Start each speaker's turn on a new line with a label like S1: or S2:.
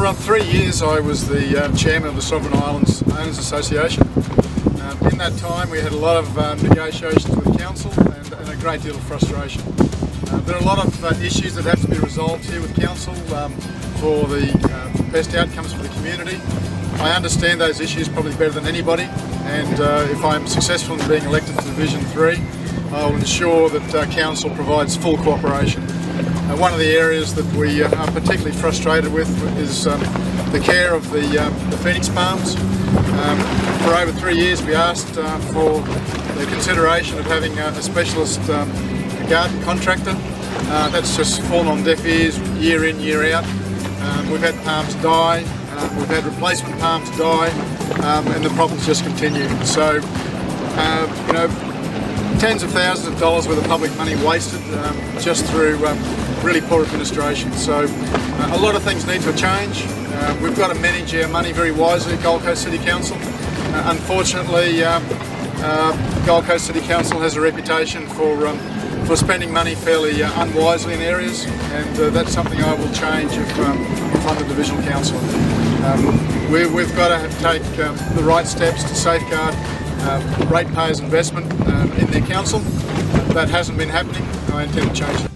S1: For uh, three years I was the uh, chairman of the Sovereign Islands Owners Association. Um, in that time we had a lot of uh, negotiations with council and, and, a great deal of frustration. Uh, there are a lot of uh, issues that have to be resolved here with council um, for the um, best outcomes for the community. I understand those issues probably better than anybody and uh, if I'm successful in being elected to Division 3 I will ensure that council provides full cooperation. Uh, one of the areas that we uh, are particularly frustrated with is um, the care of the, um, the Phoenix Palms. Um, for over three years we asked uh, for the consideration of having a, a specialist um, garden contractor. Uh, that's just fallen on deaf ears year in, year out. Um, we've had palms die, we've had replacement palms die, and the problems just continue. So, uh, you know, tens of thousands of dollars worth of public money wasted um, just through um, really poor administration. So uh, a lot of things need to change. Uh, we've got to manage our money very wisely at Gold Coast City Council. Uh, unfortunately, um, uh, Gold Coast City Council has a reputation for um, for spending money fairly uh, unwisely in areas, and uh, that's something I will change if, um, if I'm the divisional councillor. Um, we, have got to take um, the right steps to safeguard ratepayers' investment um, in their council. That hasn't been happening. I intend to change it.